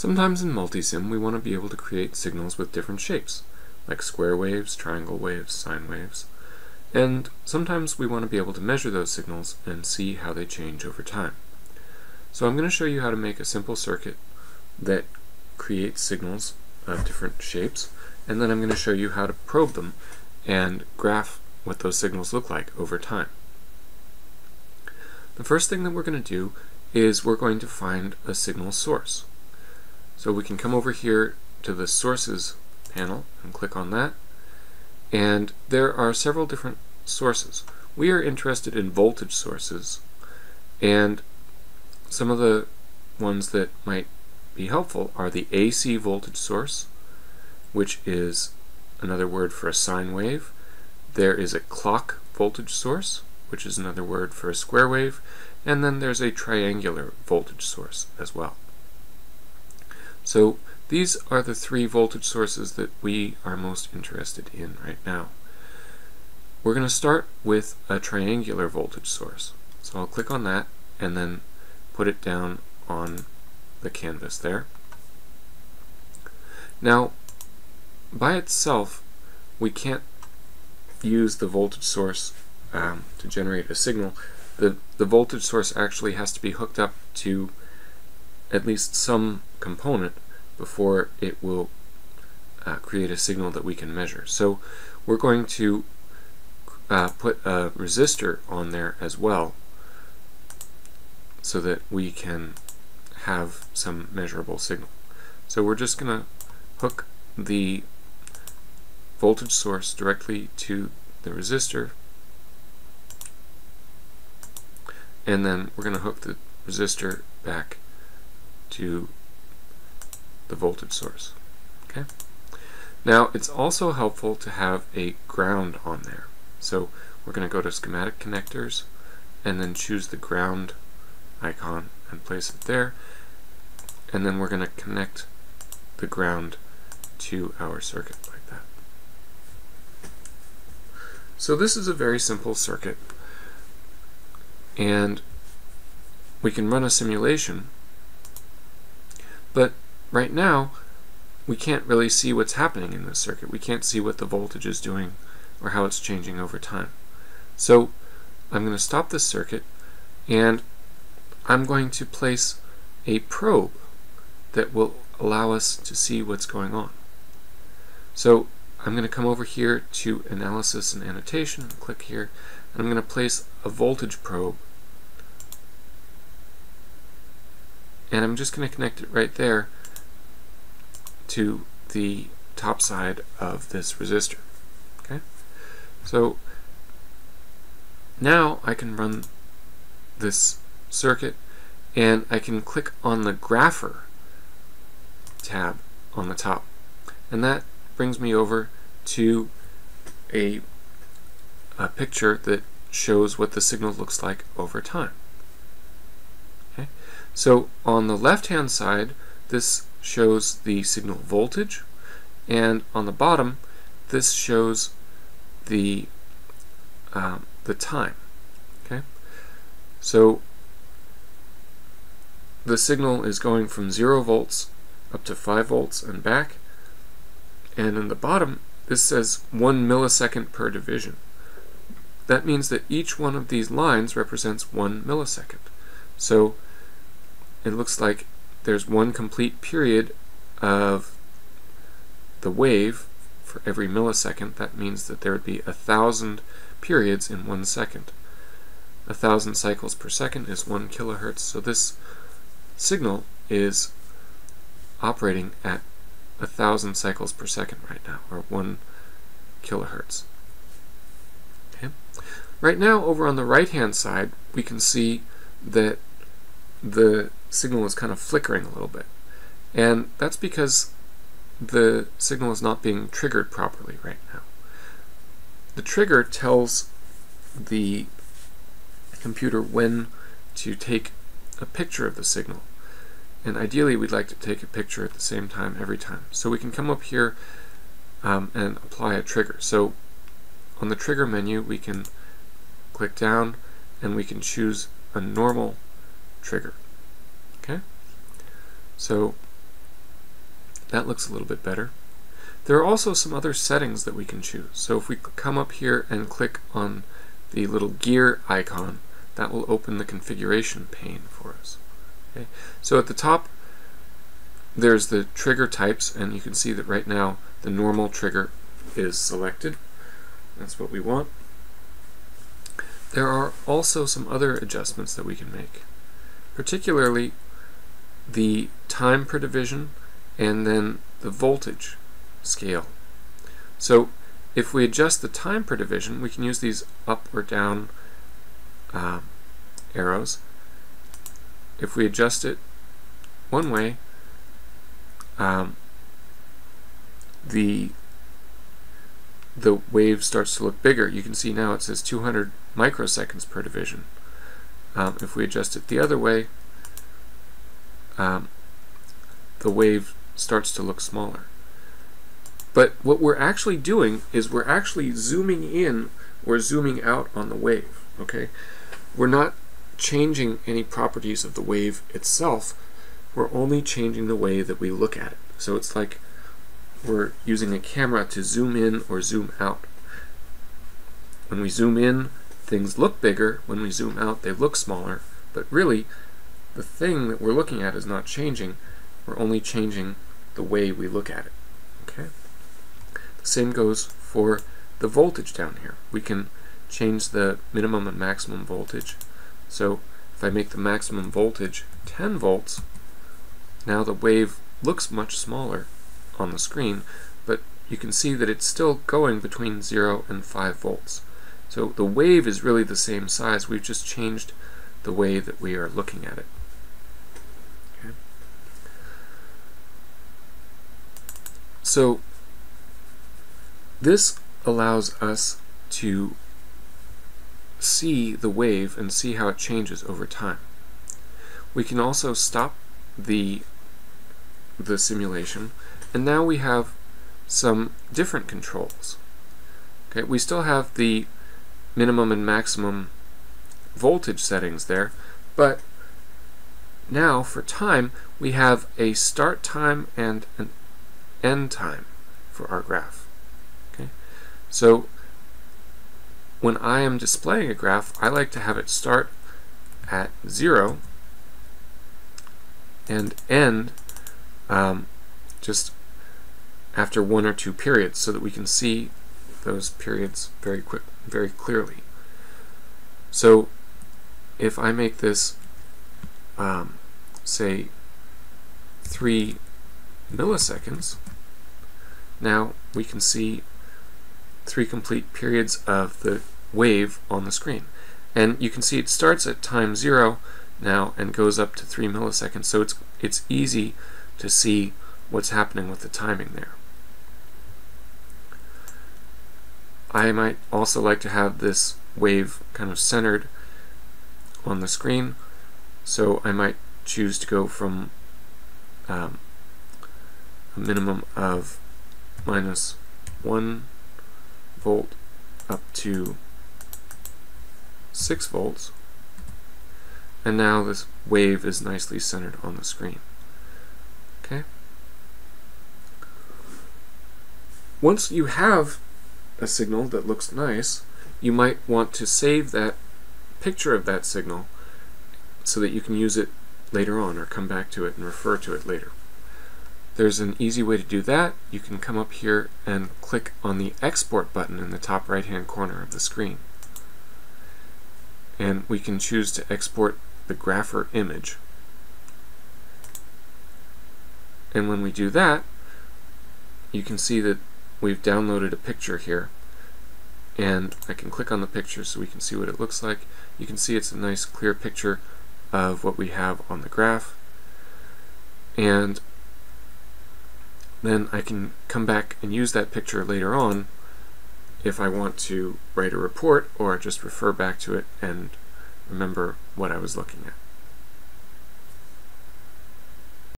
Sometimes in multisim we want to be able to create signals with different shapes, like square waves, triangle waves, sine waves, and sometimes we want to be able to measure those signals and see how they change over time. So I'm going to show you how to make a simple circuit that creates signals of different shapes, and then I'm going to show you how to probe them and graph what those signals look like over time. The first thing that we're going to do is we're going to find a signal source. So we can come over here to the sources panel and click on that, and there are several different sources. We are interested in voltage sources, and some of the ones that might be helpful are the AC voltage source, which is another word for a sine wave. There is a clock voltage source, which is another word for a square wave, and then there's a triangular voltage source as well. So these are the three voltage sources that we are most interested in right now. We're going to start with a triangular voltage source. So I'll click on that and then put it down on the canvas there. Now, by itself, we can't use the voltage source um, to generate a signal. The, the voltage source actually has to be hooked up to at least some component before it will uh, create a signal that we can measure. So we're going to uh, put a resistor on there as well so that we can have some measurable signal. So we're just going to hook the voltage source directly to the resistor and then we're going to hook the resistor back to the voltage source. Okay. Now it's also helpful to have a ground on there. So we're going to go to schematic connectors and then choose the ground icon and place it there and then we're going to connect the ground to our circuit like that. So this is a very simple circuit and we can run a simulation but right now we can't really see what's happening in this circuit. We can't see what the voltage is doing or how it's changing over time. So I'm going to stop this circuit and I'm going to place a probe that will allow us to see what's going on. So I'm going to come over here to Analysis and Annotation click here and I'm going to place a voltage probe and I'm just going to connect it right there to the top side of this resistor. Okay, so now I can run this circuit and I can click on the grapher tab on the top and that brings me over to a, a picture that shows what the signal looks like over time. So on the left hand side this shows the signal voltage and on the bottom this shows the um, the time okay? So the signal is going from 0 volts up to 5 volts and back and in the bottom this says 1 millisecond per division. That means that each one of these lines represents 1 millisecond. So it looks like there's one complete period of the wave for every millisecond. That means that there would be a thousand periods in one second. A thousand cycles per second is one kilohertz. So this signal is operating at a thousand cycles per second right now, or one kilohertz. Okay. Right now, over on the right-hand side, we can see that the signal is kind of flickering a little bit. And that's because the signal is not being triggered properly right now. The trigger tells the computer when to take a picture of the signal. And ideally we'd like to take a picture at the same time every time. So we can come up here um, and apply a trigger. So on the trigger menu we can click down and we can choose a normal trigger. So that looks a little bit better. There are also some other settings that we can choose. So if we come up here and click on the little gear icon, that will open the configuration pane for us. Okay. So at the top, there's the trigger types, and you can see that right now the normal trigger is selected. That's what we want. There are also some other adjustments that we can make, particularly the time per division and then the voltage scale. So if we adjust the time per division, we can use these up or down uh, arrows. If we adjust it one way, um, the the wave starts to look bigger. You can see now it says 200 microseconds per division. Um, if we adjust it the other way, um, the wave starts to look smaller. But what we're actually doing is we're actually zooming in or zooming out on the wave. Okay, We're not changing any properties of the wave itself. We're only changing the way that we look at it. So it's like we're using a camera to zoom in or zoom out. When we zoom in, things look bigger. When we zoom out, they look smaller. But really, the thing that we're looking at is not changing. We're only changing the way we look at it. Okay. The same goes for the voltage down here. We can change the minimum and maximum voltage. So if I make the maximum voltage 10 volts, now the wave looks much smaller on the screen, but you can see that it's still going between 0 and 5 volts. So the wave is really the same size, we've just changed the way that we are looking at it. So this allows us to see the wave and see how it changes over time. We can also stop the the simulation and now we have some different controls. Okay, we still have the minimum and maximum voltage settings there, but now for time we have a start time and an end time for our graph. Okay, so when I am displaying a graph, I like to have it start at zero and end um, just after one or two periods so that we can see those periods very quick, very clearly. So if I make this, um, say, three milliseconds, now we can see three complete periods of the wave on the screen. And you can see it starts at time zero now and goes up to three milliseconds. So it's it's easy to see what's happening with the timing there. I might also like to have this wave kind of centered on the screen. So I might choose to go from um, a minimum of minus 1 volt up to 6 volts and now this wave is nicely centered on the screen. Okay. Once you have a signal that looks nice, you might want to save that picture of that signal so that you can use it later on or come back to it and refer to it later. There's an easy way to do that. You can come up here and click on the export button in the top right hand corner of the screen. And we can choose to export the grapher image. And when we do that, you can see that we've downloaded a picture here. And I can click on the picture so we can see what it looks like. You can see it's a nice clear picture of what we have on the graph. And then I can come back and use that picture later on if I want to write a report or just refer back to it and remember what I was looking at.